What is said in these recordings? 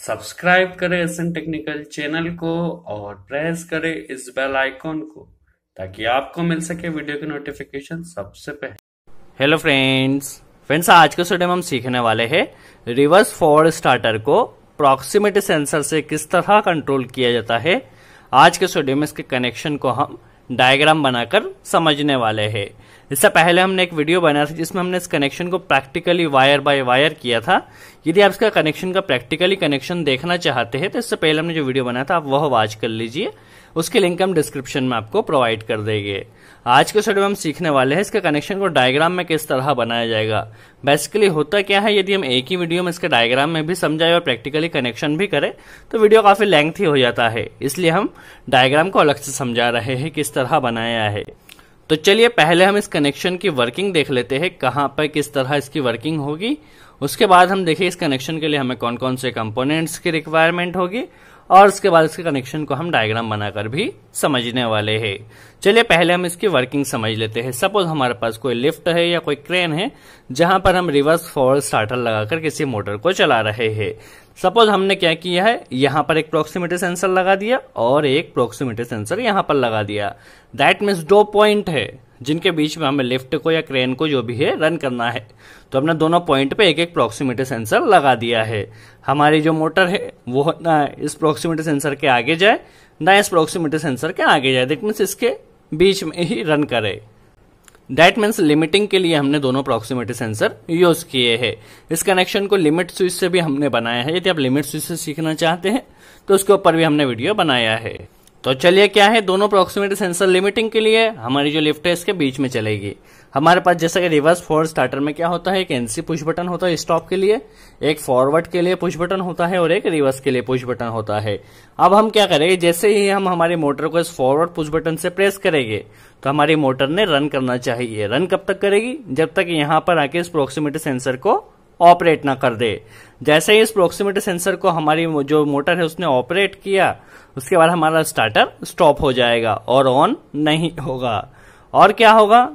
Subscribe करें S technical channel को और प्रेस करें इस बेल आइकॉन को, ताकि आपको मिल सके वीडियो की नोटिफिकेशन सबसे पहले। हेलो फ्रेंड्स फ्रेंड्स आज के वीडियो में हम सीखने वाले हैं रिवर्स फॉरवर्ड स्टार्टर को प्रॉक्सिमिटी सेंसर से किस तरह कंट्रोल किया जाता है। आज के वीडियो में इसके कनेक्शन को हम डायग्राम बनाकर समझने वाले हैं। इससे पहले हमने एक वीडियो बनाया था जिसमें हमने इस कनेक्शन को प्रैक्टिकली वायर बाय वायर किया था। यदि आप इसका कनेक्शन का प्रैक्टिकली कनेक्शन देखना चाहते हैं तो इससे पहले हमने जो वीडियो बनाया था, आप वह वॉच कर लीजिए। उसके लिंक हम डिस्क्रिप्शन में आपको प्रोवाइड कर देंगे। आज के वीडियो में हम सीखने वाले हैं इसके कनेक्शन को डायग्राम में किस तरह बनाया जाएगा। बेसिकली होता क्या है, यदि हम एक ही वीडियो में इसके डायग्राम में भी समझाए और प्रैक्टिकली कनेक्शन भी करें तो वीडियो काफ़ी लेंथी हो जाता है। इसलिए हम डायग्राम को अलग से समझा रहे हैं, किस तरह बनाया है। तो चलिए पहले हम इस कनेक्शन की वर्किंग देख लेते हैं, कहाँ पर किस तरह इसकी वर्किंग होगी। उसके बाद हम देखें इस कनेक्शन के लिए हमें कौन कौन से कंपोनेंट्स की रिक्वायरमेंट होगी, और उसके बाद इसके कनेक्शन को हम डायग्राम बनाकर भी समझने वाले हैं। चलिए पहले हम इसकी वर्किंग समझ लेते हैं। सपोज़ हमारे पास कोई लिफ्ट है या कोई क्रेन है, जहाँ पर हम रिवर्स फॉरवर्ड स्टार्टर लगाकर किसी मोटर को चला रहे हैं। सपोज़ हमने क्या किया है? यहाँ पर एक प्रोक्सीमिटी सेंसर लगा दिया और एक प्रोक्सीमिटी सेंसर यहाँ पर लगा दिया। दैट मीन्स दो पॉइंट है, जिनके बीच में हमें लिफ्ट को या क्रेन को जो भी है रन करना है। तो हमने दोनों पॉइंट पे एक एक प्रोक्सीमिटी सेंसर लगा दिया है। हमारी जो मोटर है, वो ना इस प्रोक्सीमिटी सेंसर के आगे जाए, ना इस प्रोक्सीमिटी सेंसर के आगे जाए। दैट मीन्स इसके बीच में ही रन करे। दैट मीन्स लिमिटिंग के लिए हमने दोनों प्रोक्सीमेटी सेंसर यूज़ किए हैं। इस कनेक्शन को लिमिट स्विच से भी हमने बनाया है। यदि आप लिमिट स्विच से सीखना चाहते हैं तो उसके ऊपर भी हमने वीडियो बनाया है। तो चलिए क्या है? दोनों प्रोक्सीमेटी सेंसर लिमिटिंग के लिए हमारी जो लिफ्ट है, इसके बीच में चलेगी। हमारे पास जैसा कि रिवर्स फॉरवर्ड स्टार्टर में क्या होता है? एक एनसी पुश बटन होता है स्टॉप के लिए, एक फॉरवर्ड के लिए पुश बटन होता है और एक रिवर्स के लिए पुश बटन होता है। अब हम क्या करेंगे जैसे ही हम हमारी मोटर को इस फॉरवर्ड पुश बटन से प्रेस करेंगे तो हमारी मोटर ने रन करना चाहिए। रन कब तक करेगी? जब तक यहाँ पर आके इस प्रोक्सीमिटी सेंसर को ऑपरेट ना कर दे। जैसे ही इस प्रोक्सीमिटी सेंसर को हमारी जो मोटर है उसने ऑपरेट किया, उसके बाद हमारा स्टार्टर स्टॉप हो जाएगा और ऑन नहीं होगा। और क्या होगा?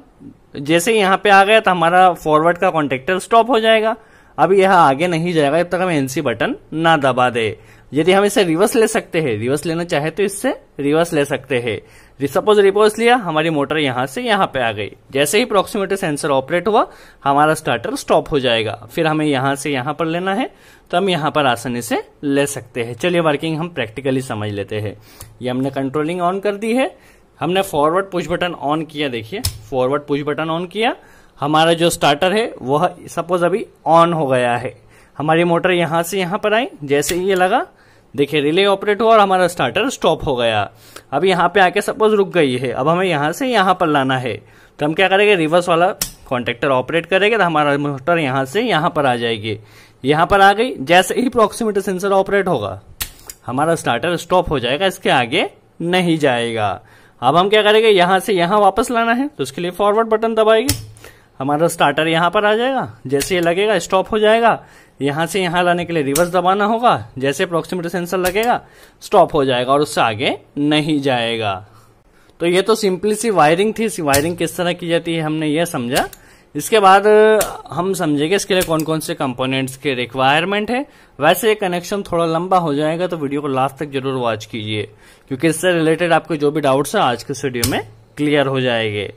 जैसे यहाँ पे आ गया तो हमारा फॉरवर्ड का कॉन्टेक्टर स्टॉप हो जाएगा। अब यह आगे नहीं जाएगा जब तक हम एनसी बटन ना दबा दे। यदि हम इसे रिवर्स ले सकते हैं रिवर्स लेना चाहे तो इससे रिवर्स ले सकते हैं। सपोज़ रिवर्स लिया, हमारी मोटर यहाँ से यहाँ पे आ गई। जैसे ही प्रोक्सीमिटी सेंसर ऑपरेट हुआ, हमारा स्टार्टर स्टॉप हो जाएगा। फिर हमें यहाँ से यहाँ पर लेना है तो हम यहाँ पर आसानी से ले सकते हैं। चलिए वर्किंग हम प्रैक्टिकली समझ लेते हैं। ये हमने कंट्रोलिंग ऑन कर दी है। हमने फॉरवर्ड पुश बटन ऑन किया, देखिए। फॉरवर्ड पुश बटन ऑन किया। हमारा जो स्टार्टर है, वह सपोज़ अभी ऑन हो गया है। हमारी मोटर यहाँ से यहाँ पर आई, जैसे ही ये लगा, देखिए रिले ऑपरेट हुआ और हमारा स्टार्टर स्टॉप हो गया। अब यहाँ पे आके सपोज़ रुक गई है। अब हमें यहाँ से यहाँ पर लाना है। तो हम क्या करेंगे? रिवर्स वाला कॉन्टेक्टर ऑपरेट करेगा तो हमारा मोटर यहाँ से यहाँ पर आ जाएगी। यहाँ पर आ गई, जैसे ही प्रोक्सीमिटी सेंसर ऑपरेट होगा, हमारा स्टार्टर स्टॉप हो जाएगा, इसके आगे नहीं जाएगा। अब हम क्या करेंगे? यहाँ से यहाँ वापस लाना है तो उसके लिए फॉरवर्ड बटन दबाएँगे हमारा स्टार्टर यहाँ पर आ जाएगा। जैसे ये लगेगा स्टॉप हो जाएगा। यहाँ से यहाँ लाने के लिए रिवर्स दबाना होगा। जैसे अप्रोक्सीमेटर सेंसर लगेगा स्टॉप हो जाएगा और उससे आगे नहीं जाएगा। तो ये तो सिंपली सी वायरिंग थी। वायरिंग किस तरह की जाती है, हमने ये समझा। इसके बाद हम समझेंगे इसके लिए कौन कौन से कंपोनेंट्स के रिक्वायरमेंट है। वैसे ये कनेक्शन थोड़ा लंबा हो जाएगा तो वीडियो को लास्ट तक ज़रूर वॉच कीजिए, क्योंकि इससे रिलेटेड आपके जो भी डाउट्स है, आज के वीडियो में क्लियर हो जाएँगे।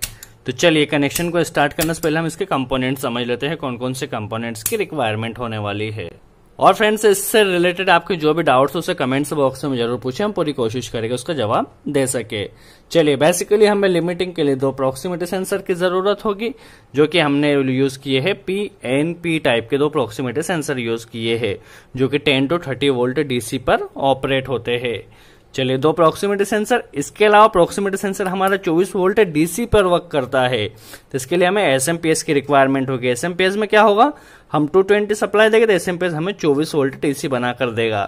तो चलिए कनेक्शन को स्टार्ट करने से पहले हम इसके कंपोनेंट समझ लेते हैं कौन कौन से कंपोनेंट्स की रिक्वायरमेंट होने वाली है। और फ्रेंड्स इससे रिलेटेड आपके जो भी डाउट्स उसे कमेंट्स बॉक्स में ज़रूर पूछे। हम पूरी कोशिश करेंगे उसका जवाब दे सके। चलिए बेसिकली हमें लिमिटिंग के लिए दो प्रोक्सीमेटी सेंसर की ज़रूरत होगी, जो कि हमने यूज़ किए हैं पी एन पी टाइप के दो प्रोक्सीमेटी सेंसर यूज़ किए हैं, जो कि 10 टू 30 वोल्ट डीसी पर ऑपरेट होते हैं। चलिए, दो प्रोक्सीमिटी सेंसर इसके अलावा प्रोक्सीमेटी सेंसर हमारा 24 वोल्ट डीसी पर वर्क करता है। तो इसके लिए हमें एसएमपीएस की रिक्वायरमेंट होगी। एसएमपीएस में क्या होगा? हम 220 सप्लाई देंगे तो एसएमपीएस हमें 24 वोल्ट डीसी बना कर देगा।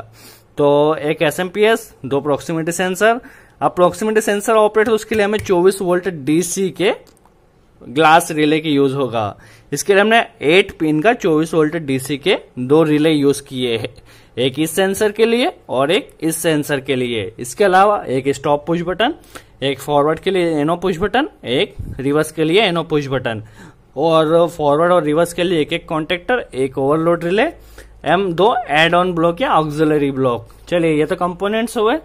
तो एक एसएमपीएस दो प्रोक्सीमेटी सेंसर अब प्रोक्सीमिटी सेंसर ऑपरेट उसके लिए हमें चौबीस वोल्ट डीसी के ग्लास रिले की यूज़ होगा। इसके लिए हमने एट पिन का 24 वोल्ट डीसी के दो रिले यूज़ किए हैं। एक इस सेंसर के लिए और एक इस सेंसर के लिए। इसके अलावा एक स्टॉप पुश बटन, एक फॉरवर्ड के लिए एनो पुश बटन, एक रिवर्स के लिए एनो पुश बटन। और फॉरवर्ड और रिवर्स के लिए एक एक कॉन्टेक्टर, एक ओवरलोड रिले, एम दो एड ऑन ब्लॉक या ऑक्सिलरी ब्लॉक चलिए, ये तो कंपोनेंट्स हुए।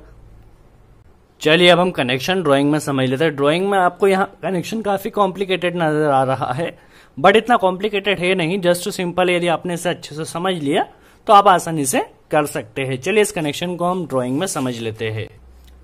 चलिए, अब हम कनेक्शन ड्राइंग में समझ लेते हैं। ड्राइंग में आपको यहाँ कनेक्शन काफ़ी कॉम्प्लिकेटेड नज़र आ रहा है। बट इतना कॉम्प्लिकेटेड है नहीं जस्ट सिंपल यदि आपने इसे अच्छे से समझ लिया तो आप आसानी से कर सकते हैं। चलिए, इस कनेक्शन को हम ड्राइंग में समझ लेते हैं।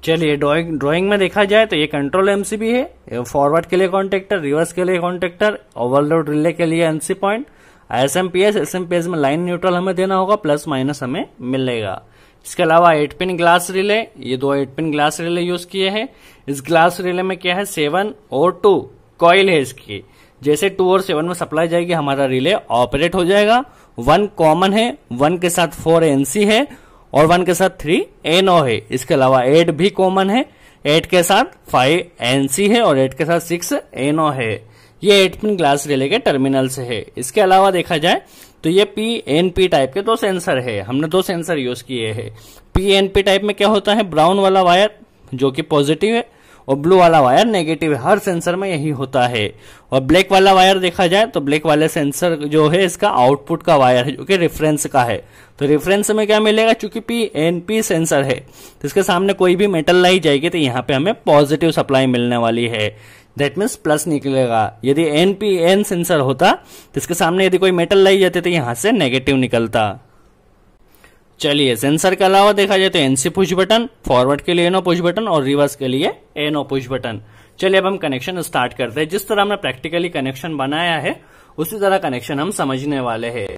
चलिए ड्राइंग में देखा जाए तो ये कंट्रोल एमसीबी है। फॉरवर्ड के लिए कॉन्टेक्टर रिवर्स के लिए कॉन्टेक्टर ओवरलोड रिले के लिए NC point S M P S S M P S में लाइन न्यूट्रल हमें देना होगा प्लस माइनस हमें मिलेगा। इसके अलावा एट पिन ग्लास रिले ये दो eight pin glass relay use किए हैं। इस ग्लास रिले में क्या है? सेवन और टू कॉइल है इसकी। जैसे टू और सेवन में सप्लाई जाएगी, हमारा रिले ऑपरेट हो जाएगा। वन कॉमन है वन के साथ फोर एनसी है, और वन के साथ थ्री एनओ है। इसके अलावा एट भी कॉमन है। एट के साथ फाइव एनसी है, और एट के साथ सिक्स एनओ है। ये एट पिन ग्लास रिले के टर्मिनल से है। इसके अलावा देखा जाए तो ये पी एन पी टाइप के दो सेंसर है। हमने दो सेंसर यूज़ किए हैं। पी एन पी टाइप में क्या होता है? ब्राउन वाला वायर जो कि पॉजिटिव है। और ब्लू वाला वायर नेगेटिव है। हर सेंसर में यही होता है। और ब्लैक वाला वायर देखा जाए तो ब्लैक वाले सेंसर जो है, इसका आउटपुट का वायर है, जो कि रेफरेंस का है। तो रेफरेंस में क्या मिलेगा? चूँकि पी एन पी सेंसर है तो इसके सामने कोई भी मेटल लाई जाएगी तो यहाँ पे हमें पॉजिटिव सप्लाई मिलने वाली है। दैट मीन्स प्लस निकलेगा। यदि एन पी एन सेंसर होता तो इसके सामने यदि कोई मेटल लाई जाती तो यहाँ से नेगेटिव निकलता। चलिए सेंसर के अलावा देखा जाए तो एनसी पुश बटन फॉरवर्ड के लिए एनो पुश बटन और रिवर्स के लिए एनो पुश बटन चलिए, अब हम कनेक्शन स्टार्ट करते हैं। जिस तरह हमने प्रैक्टिकली कनेक्शन बनाया है, उसी तरह कनेक्शन हम समझने वाले हैं।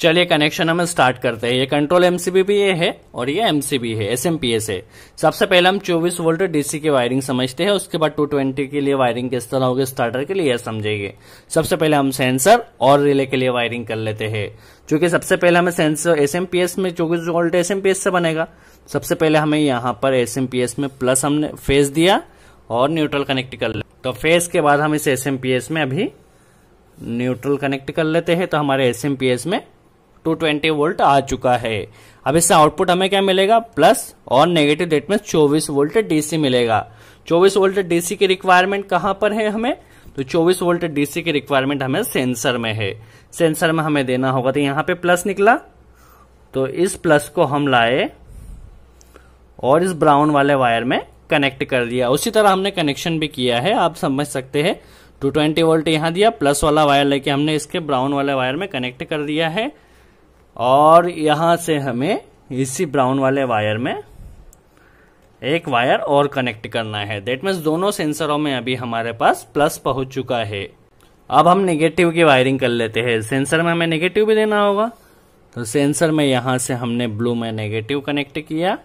चलिए कनेक्शन हम स्टार्ट करते हैं। ये कंट्रोल एमसीबी भी ये है और ये एमसीबी है एसएमपीएस है सबसे पहले हम 24 वोल्ट डीसी की वायरिंग समझते हैं, उसके बाद 220 के लिए वायरिंग किस तरह होगी स्टार्टर के लिए समझेंगे। सबसे पहले हम सेंसर और रिले के लिए वायरिंग कर लेते हैं। क्योंकि सबसे पहले हमें सेंसर एसएमपीएस में चौबीस वोल्ट एसएमपीएस से बनेगा। सबसे पहले हमें यहाँ पर एसएमपीएस में प्लस हमने फेस दिया और न्यूट्रल कनेक्ट कर ले। तो फेस के बाद हम इस एसएमपीएस में अभी न्यूट्रल कनेक्ट कर लेते हैं। तो हमारे एसएमपीएस में 220 वोल्ट आ चुका है। अब इससे आउटपुट हमें क्या मिलेगा? प्लस और नेगेटिव डेट में 24 वोल्ट डीसी मिलेगा। 24 वोल्ट डीसी की रिक्वायरमेंट कहाँ पर है हमें? तो 24 वोल्ट डीसी की रिक्वायरमेंट हमें सेंसर में है। सेंसर में हमें देना होगा तो यहाँ पे प्लस निकला। तो इस प्लस को हम लाए और इस ब्राउन वाले वायर में कनेक्ट कर दिया। उसी तरह हमने कनेक्शन भी किया है, आप समझ सकते हैं। 220 वोल्ट यहाँ दिया, प्लस वाला वायर लेके हमने इसके ब्राउन वाले वायर में कनेक्ट कर दिया है। और यहाँ से हमें इसी ब्राउन वाले वायर में एक वायर और कनेक्ट करना है। देट मीन्स दोनों सेंसरों में अभी हमारे पास प्लस पहुँच चुका है। अब हम नेगेटिव की वायरिंग कर लेते हैं। सेंसर में हमें नेगेटिव भी देना होगा। तो सेंसर में यहाँ से हमने ब्लू में नेगेटिव कनेक्ट किया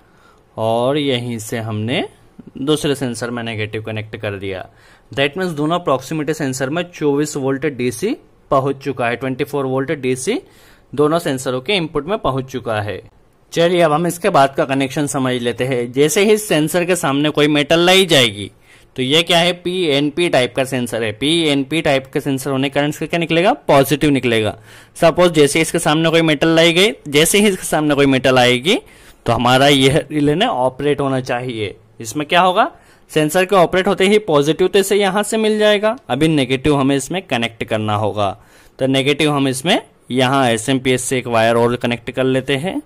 और यहीं से हमने दूसरे सेंसर में नेगेटिव कनेक्ट कर दिया। दैट मीन्स दोनों प्रॉक्सिमिटी सेंसर में 24 वोल्ट डीसी पहुँच चुका है। 24 वोल्ट डीसी दोनों सेंसरों के इनपुट में पहुँच चुका है। चलिए, अब हम इसके बाद का कनेक्शन समझ लेते हैं। जैसे ही सेंसर के सामने कोई मेटल लाई जाएगी तो ये क्या है? पी एन पी टाइप का सेंसर है। पी एन पी टाइप का सेंसर होने के कारण इसका क्या निकलेगा? पॉजिटिव निकलेगा। सपोज़ जैसे इसके सामने कोई मेटल लाई गई, जैसे ही इसके सामने कोई मेटल आएगी तो हमारा यह रिले ने ऑपरेट होना चाहिए। इसमें क्या होगा? सेंसर के ऑपरेट होते ही पॉजिटिव तो इसे यहाँ से मिल जाएगा। अभी नेगेटिव हमें इसमें कनेक्ट करना होगा। तो नेगेटिव हम इसमें यहाँ एस से एक वायर और कनेक्ट कर लेते हैं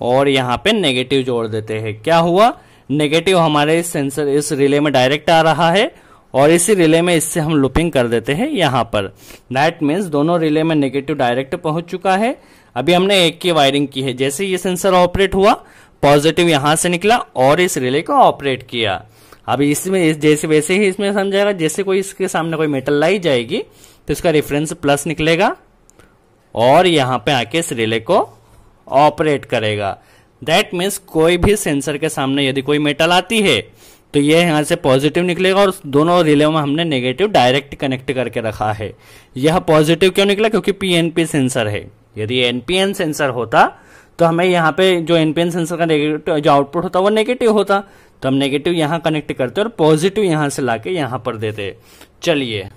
और यहाँ पे नेगेटिव जोड़ देते हैं। क्या हुआ? नेगेटिव हमारे सेंसर इस रिले में डायरेक्ट आ रहा है और इसी रिले में इससे हम लुपिंग कर देते हैं यहाँ पर। दैट मीन्स दोनों रिले में नेगेटिव डायरेक्ट पहुँच चुका है। अभी हमने एक की वायरिंग की है। जैसे ये सेंसर ऑपरेट हुआ पॉजिटिव यहाँ से निकला और इस रिले को ऑपरेट किया। अभी इसमें इस जैसे वैसे ही इसमें समझाएगा जैसे कोई इसके सामने कोई मेटल लाई जाएगी तो इसका रेफरेंस प्लस निकलेगा। और यहाँ पे आके इस रिले को ऑपरेट करेगा। दैट मीन्स कोई भी सेंसर के सामने यदि कोई मेटल आती है तो ये यहाँ से पॉजिटिव निकलेगा और दोनों रिले में हमने नेगेटिव डायरेक्ट कनेक्ट करके रखा है। यह पॉजिटिव क्यों निकला? क्योंकि पीएनपी सेंसर है। यदि एनपीएन सेंसर होता तो हमें यहाँ पे जो एनपीएन सेंसर का नेगेटिव जो आउटपुट होता, वो नेगेटिव होता। तो हम नेगेटिव यहाँ कनेक्ट करते और पॉजिटिव यहाँ से लाके यहाँ पर देते। चलिए।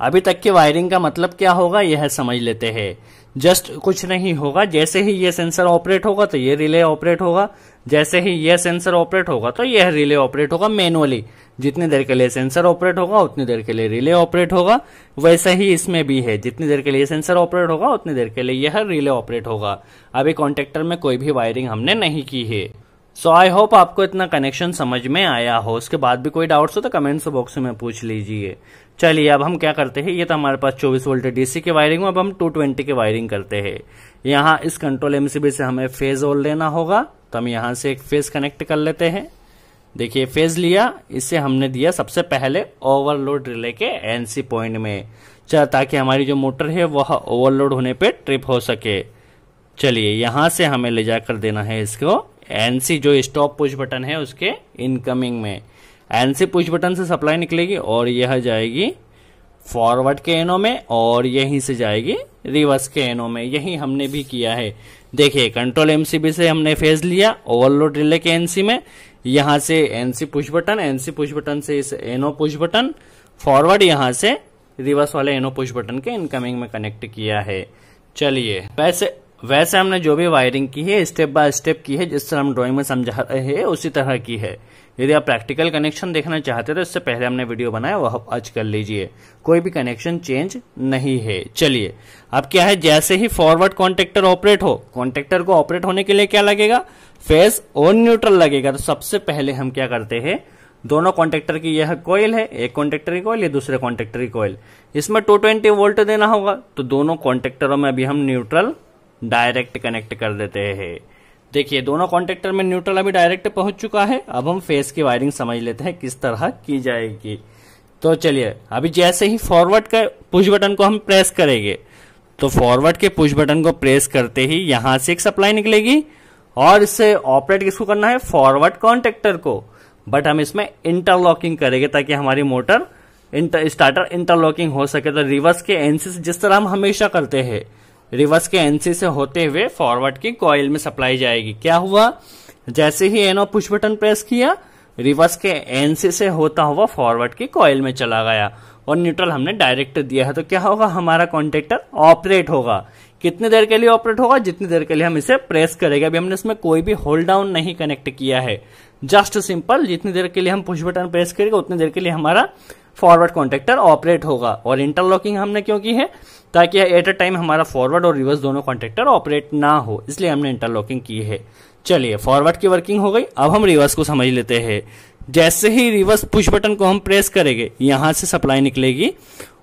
अभी तक की वायरिंग का मतलब क्या होगा, यह समझ लेते हैं। जस्ट कुछ नहीं होगा, जैसे ही ये सेंसर ऑपरेट होगा तो ये रिले ऑपरेट होगा। जैसे ही यह सेंसर ऑपरेट होगा तो यह रिले ऑपरेट होगा मैनुअली जितनी देर के लिए सेंसर ऑपरेट होगा, उतनी देर के लिए रिले ऑपरेट होगा। वैसे ही इसमें भी है, जितनी देर के लिए सेंसर ऑपरेट होगा, उतनी देर के लिए यह रिले ऑपरेट होगा। अभी कॉन्टेक्टर में कोई भी वायरिंग हमने नहीं की है। सो आई होप आपको इतना कनेक्शन समझ में आया हो। उसके बाद भी कोई डाउट्स हो तो कमेंट्स बॉक्स में पूछ लीजिए। चलिए, अब हम क्या करते हैं? ये तो हमारे पास 24 वोल्ट डीसी की वायरिंग अब हम 220 की वायरिंग करते हैं। यहाँ इस कंट्रोल एमसीबी से हमें फ़ेज़ ओल लेना होगा। तो हम यहाँ से एक फ़ेज़ कनेक्ट कर लेते हैं। देखिए फ़ेज़ लिया, इसे हमने दिया सबसे पहले ओवरलोड रिले के एनसी पॉइंट में। चल, ताकि हमारी जो मोटर है, वह ओवरलोड होने पे ट्रिप हो सके। चलिए, यहाँ से हमें ले जाकर देना है इसको एनसी जो स्टॉप पुश बटन है उसके इनकमिंग में। एनसी पुश बटन से सप्लाई निकलेगी और यह जाएगी फॉरवर्ड के एनो में और यहीं से जाएगी रिवर्स के एनो में। यही हमने भी किया है। देखिए कंट्रोल एमसीबी से हमने फ़ेज़ लिया ओवरलोड रिले के एनसी में। यहाँ से NC push button NC push button से इस एनो पुश बटन फॉरवर्ड यहाँ से रिवर्स वाले एनो पुश बटन के इनकमिंग में कनेक्ट किया है। चलिए, वैसे वैसे हमने जो भी वायरिंग की है स्टेप बाय स्टेप की है, जिस तरह हम ड्राइंग में समझा रहे हैं, उसी तरह की है। यदि आप प्रैक्टिकल कनेक्शन देखना चाहते हो तो इससे पहले हमने वीडियो बनाया, वह आज कर लीजिए। कोई भी कनेक्शन चेंज नहीं है। चलिए, अब क्या है? जैसे ही फॉरवर्ड कॉन्टेक्टर ऑपरेट हो कॉन्टेक्टर को ऑपरेट होने के लिए क्या लगेगा? फेस और न्यूट्रल लगेगा। तो सबसे पहले हम क्या करते हैं? दोनों कॉन्टेक्टर की यह कोयल है, एक कॉन्टेक्टर की कोयल या दूसरे कॉन्टेक्टर की कोयल इसमें 220 वोल्ट देना होगा। तो दोनों कॉन्टेक्टरों में अभी हम न्यूट्रल डायरेक्ट कनेक्ट कर देते हैं। देखिए दोनों कॉन्टेक्टर में न्यूट्रल अभी डायरेक्ट पहुँच चुका है। अब हम फेस की वायरिंग समझ लेते हैं किस तरह की जाएगी। तो चलिए अभी जैसे ही फॉरवर्ड का पुश बटन को हम प्रेस करेंगे तो फॉरवर्ड के पुश बटन को प्रेस करते ही यहाँ से एक सप्लाई निकलेगी और इससे ऑपरेट किसको करना है? फॉरवर्ड कॉन्टेक्टर को। बट हम इसमें इंटरलॉकिंग करेंगे ताकि हमारी मोटर इंटर, स्टार्टर इंटरलॉकिंग हो सके। तो रिवर्स के एनसी जिस तरह हम हमेशा करते हैं रिवर्स के एनसी से होते हुए फॉरवर्ड की कॉइल में सप्लाई जाएगी। क्या हुआ? जैसे ही एनो पुश बटन प्रेस किया रिवर्स के एनसी से होता हुआ फॉरवर्ड की कॉइल में चला गया और न्यूट्रल हमने डायरेक्ट दिया है। तो क्या होगा? हमारा कॉन्टेक्टर ऑपरेट होगा। कितनी देर के लिए ऑपरेट होगा? जितनी देर के लिए हम इसे प्रेस करेंगे। अभी हमने इसमें कोई भी होल्ड डाउन नहीं कनेक्ट किया है। जस्ट सिंपल जितनी देर के लिए हम पुश बटन प्रेस करेंगे, उतनी देर के लिए हमारा फॉरवर्ड कॉन्टेक्टर ऑपरेट होगा। और इंटरलॉकिंग हमने क्यों की है? ताकि एट अ टाइम हमारा फॉरवर्ड और रिवर्स दोनों कॉन्टेक्टर ऑपरेट ना हो। इसलिए हमने इंटरलॉकिंग की है। चलिए फॉरवर्ड की वर्किंग हो गई। अब हम रिवर्स को समझ लेते हैं। जैसे ही रिवर्स पुश बटन को हम प्रेस करेंगे, यहाँ से सप्लाई निकलेगी।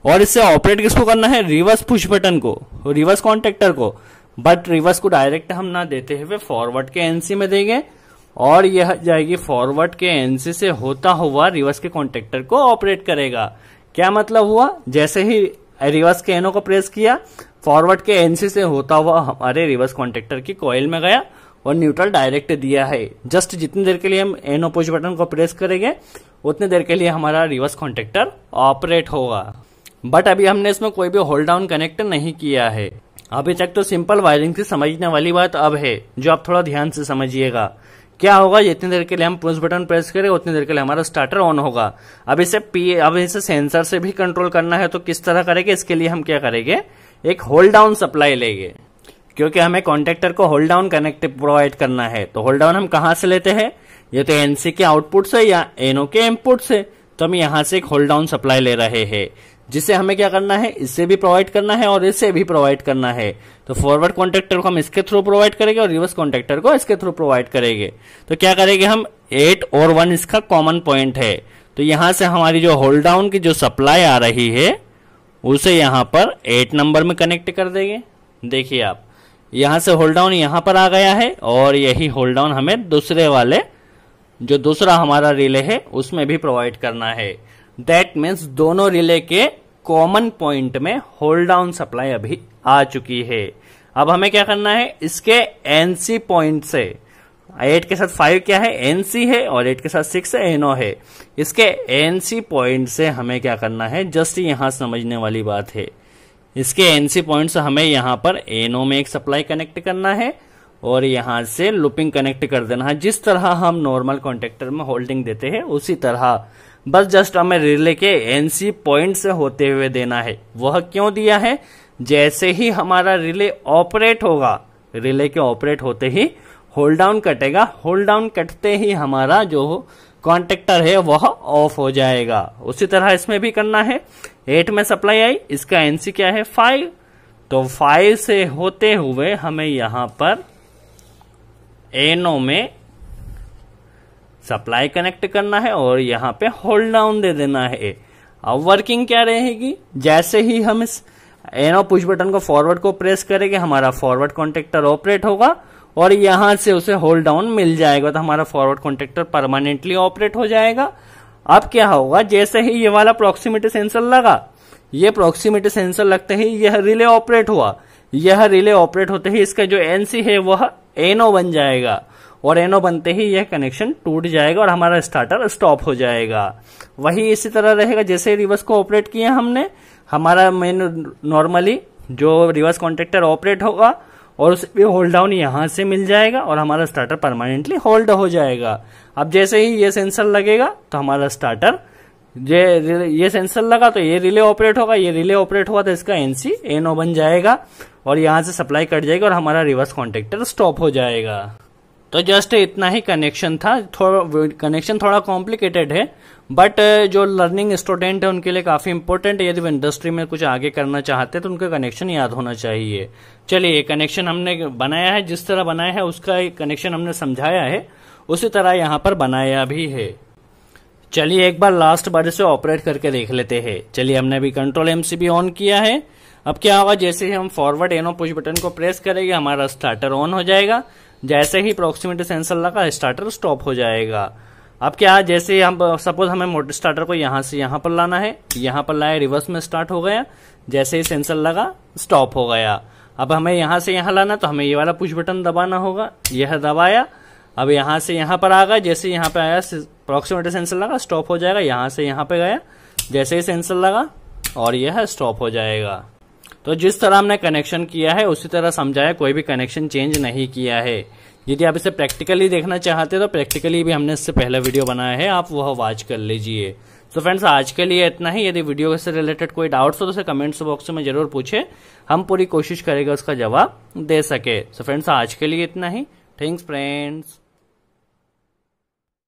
और इससे ऑपरेट किसको करना है? रिवर्स पुश बटन को रिवर्स कॉन्टेक्टर को। बट रिवर्स को डायरेक्ट हम ना देते हुए फॉरवर्ड के एनसी में देंगे। और यह जाएगी फॉरवर्ड के एनसी से होता हुआ रिवर्स के कॉन्टेक्टर को ऑपरेट करेगा। क्या मतलब हुआ? जैसे ही रिवर्स के एनो को प्रेस किया फॉरवर्ड के एनसी से होता हुआ हमारे रिवर्स कॉन्टेक्टर की कॉइल में गया और न्यूट्रल डायरेक्ट दिया है। जस्ट जितनी देर के लिए हम एनो पुश बटन को प्रेस करेंगे, उतनी देर के लिए हमारा रिवर्स कॉन्टेक्टर ऑपरेट होगा। बट अभी हमने इसमें कोई भी होल्ड डाउन कनेक्ट नहीं किया है। अभी तक तो सिंपल वायरिंग से समझने वाली बात अब है, जो आप थोड़ा ध्यान से समझिएगा। क्या होगा? जितनी देर के लिए हम पुश बटन प्रेस करें, उतनी देर के लिए हमारा स्टार्टर ऑन होगा। अब इसे पी अब इसे सेंसर से भी कंट्रोल करना है तो किस तरह करेंगे? इसके लिए हम क्या करेंगे? एक होल्ड डाउन सप्लाई लेंगे। क्योंकि हमें कॉन्टेक्टर को होल्ड डाउन कनेक्ट प्रोवाइड करना है। तो होल्ड डाउन हम कहाँ से लेते हैं? ये तो एनसी के आउटपुट से या एनओ के इनपुट से तो हम यहाँ से एक होल्ड डाउन सप्लाई ले रहे हैं। जिसे हमें क्या करना है? इससे भी प्रोवाइड करना है और इससे भी प्रोवाइड करना है। तो फॉरवर्ड कॉन्टेक्टर को हम इसके थ्रू प्रोवाइड करेंगे और रिवर्स कॉन्टेक्टर को इसके थ्रू प्रोवाइड करेंगे। तो क्या करेंगे हम? एट और वन इसका कॉमन पॉइंट है। तो यहाँ से हमारी जो होल्ड डाउन की जो सप्लाई आ रही है, उसे यहाँ पर एट नंबर में कनेक्ट कर देंगे। देखिए आप, यहाँ से होल्ड डाउन यहाँ पर आ गया है और यही होल्ड डाउन हमें दूसरे वाले, जो दूसरा हमारा रिले है, उसमें भी प्रोवाइड करना है। दैट मीन्स दोनों रिले के कॉमन पॉइंट में होल्ड डाउन सप्लाई अभी आ चुकी है। अब हमें क्या करना है? इसके एनसी पॉइंट से एट के साथ फाइव क्या है? एनसी है और एट के साथ सिक्स एनओ है। इसके एनसी पॉइंट से हमें क्या करना है? जस्ट यहाँ समझने वाली बात है। इसके एनसी पॉइंट से हमें यहाँ पर एनओ में एक सप्लाई कनेक्ट करना है और यहाँ से लुपिंग कनेक्ट कर देना है। जिस तरह हम नॉर्मल कॉन्टेक्टर में होल्डिंग देते हैं, उसी तरह बस जस्ट हमें रिले के एनसी पॉइंट से होते हुए देना है। वह क्यों दिया है? जैसे ही हमारा रिले ऑपरेट होगा, रिले के ऑपरेट होते ही होल्ड डाउन कटेगा। होल्ड डाउन कटते ही हमारा जो कॉन्टेक्टर है, वह ऑफ़ हो जाएगा। उसी तरह इसमें भी करना है। एट में सप्लाई आई, इसका एनसी क्या है? फाइव तो फाइव से होते हुए हमें यहाँ पर एनो में सप्लाई कनेक्ट करना है और यहाँ पे होल्ड डाउन दे देना है। अब वर्किंग क्या रहेगी? जैसे ही हम इस एनो पुश बटन को फॉरवर्ड को प्रेस करेंगे, हमारा फॉरवर्ड कॉन्टेक्टर ऑपरेट होगा और यहाँ से उसे होल्ड डाउन मिल जाएगा तो हमारा फॉरवर्ड कॉन्टेक्टर परमानेंटली ऑपरेट हो जाएगा। अब क्या होगा? जैसे ही ये वाला प्रोक्सीमिटी सेंसर लगा, ये प्रोक्सीमिटी सेंसर लगते ही यह रिले ऑपरेट हुआ। यह रिले ऑपरेट होते ही इसका जो एनसी है, वह एनो बन जाएगा। और एनो बनते ही यह कनेक्शन टूट जाएगा और हमारा स्टार्टर स्टॉप हो जाएगा। वही इसी तरह रहेगा, जैसे रिवर्स को ऑपरेट किया हमने, हमारा मेन नॉर्मली जो रिवर्स कॉन्ट्रेक्टर ऑपरेट होगा, और उसे भी होल्ड डाउन यहाँ से मिल जाएगा और हमारा स्टार्टर परमानेंटली होल्ड हो जाएगा। अब जैसे ही ये सेंसर लगेगा तो हमारा स्टार्टर ये ये सेंसर लगा तो ये रिले ऑपरेट होगा, ये रिले ऑपरेट हुआ तो इसका एनसी एनओ बन जाएगा और यहाँ से सप्लाई कट जाएगी और हमारा रिवर्स कॉन्टेक्टर स्टॉप हो जाएगा। तो जस्ट इतना ही कनेक्शन था। थोड़ा कनेक्शन थोड़ा कॉम्प्लिकेटेड है बट जो लर्निंग स्टूडेंट है, उनके लिए काफ़ी इंपॉर्टेंट है। यदि वो इंडस्ट्री में कुछ आगे करना चाहते हैं तो उनका कनेक्शन याद होना चाहिए। चलिए, ये कनेक्शन हमने बनाया है, जिस तरह बनाया है, उसका कनेक्शन हमने समझाया है। उसी तरह यहाँ पर बनाया भी है। चलिए, एक बार लास्ट बार से ऑपरेट करके देख लेते हैं। चलिए, हमने अभी कंट्रोल एमसीबी ऑन किया है। अब क्या होगा जैसे ही हम फॉरवर्ड एनो पुश बटन को प्रेस करेंगे, हमारा स्टार्टर ऑन हो जाएगा। जैसे ही प्रोक्सीमिटी सेंसर लगा स्टार्टर स्टॉप हो जाएगा। अब क्या, जैसे हम सपोज़ हमें मोटर स्टार्टर को यहाँ से यहाँ पर लाना है, यहाँ पर लाया रिवर्स में स्टार्ट हो गया, जैसे ही सेंसर लगा स्टॉप हो गया। अब हमें यहाँ से यहाँ लाना तो हमें ये वाला पुश बटन दबाना होगा, यह दबाया, अब यहाँ से यहाँ पर आ गया, जैसे यहाँ पे आया प्रोक्सीमिटी सेंसर लगा स्टॉप हो जाएगा, यहाँ से यहाँ पे गया, जैसे ही सेंसर लगा, और यह स्टॉप हो जाएगा। तो जिस तरह हमने कनेक्शन किया है, उसी तरह समझाया, कोई भी कनेक्शन चेंज नहीं किया है। यदि आप इसे प्रैक्टिकली देखना चाहते हैं तो प्रैक्टिकली भी हमने इससे पहला वीडियो बनाया है, आप वह वॉच कर लीजिए। तो फ्रेंड्स आज के लिए इतना ही। यदि वीडियो से रिलेटेड कोई डाउट्स हो तो उसे कमेंट्स बॉक्स में ज़रूर पूछे। हम पूरी कोशिश करेंगे उसका जवाब दे सके। तो फ्रेंड्स आज के लिए इतना ही। Thanks friends